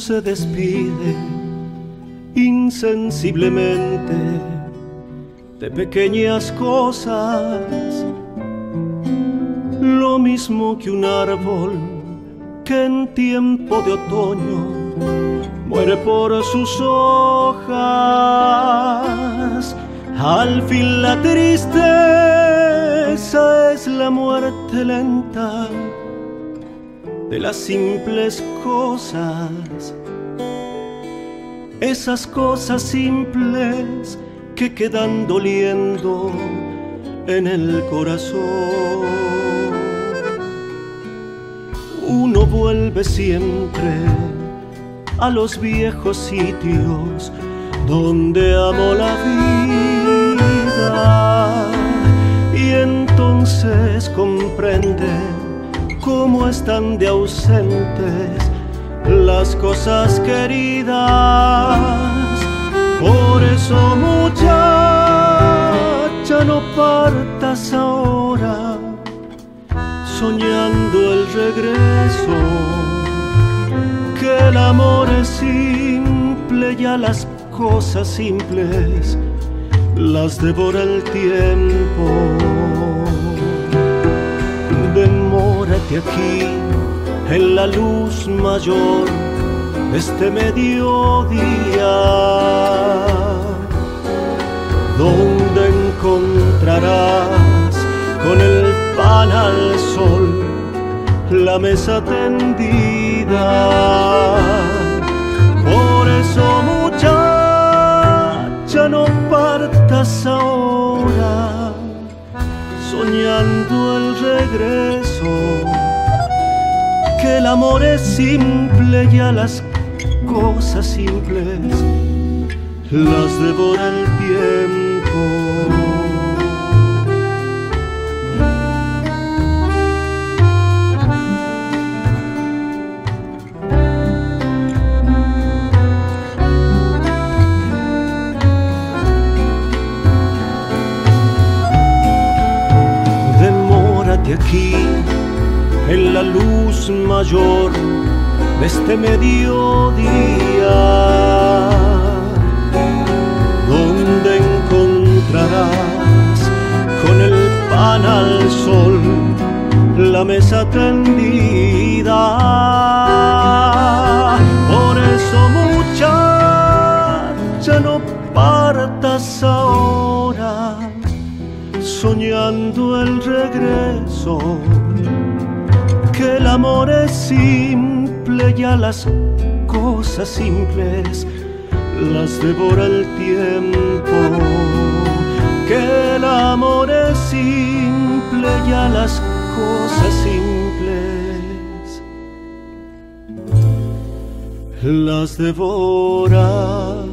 se despide insensiblemente de pequeñas cosas, lo mismo que un árbol que en tiempo de otoño muere por sus hojas. Al fin la tristeza es la muerte lenta de las simples cosas, esas cosas simples que quedan doliendo en el corazón. Uno vuelve siempre a los viejos sitios donde amó la vida y entonces comprende cómo están de ausentes las cosas queridas. Por eso muchacha no partas ahora soñando el regreso, que el amor es simple y a las cosas simples las devora el tiempo. Demórate aquí en la luz mayor este mediodía, al sol la mesa tendida. Por eso muchacha no partas ahora soñando el regreso, que el amor es simple y a las cosas simples las devora el tiempo. Aquí en la luz mayor de este mediodía, donde encontrarás con el pan al sol la mesa tendida. Por eso muchacha no partas ahora soñando el regreso, que el amor es simple y a las cosas simples las devora el tiempo, que el amor es simple y a las cosas simples las devora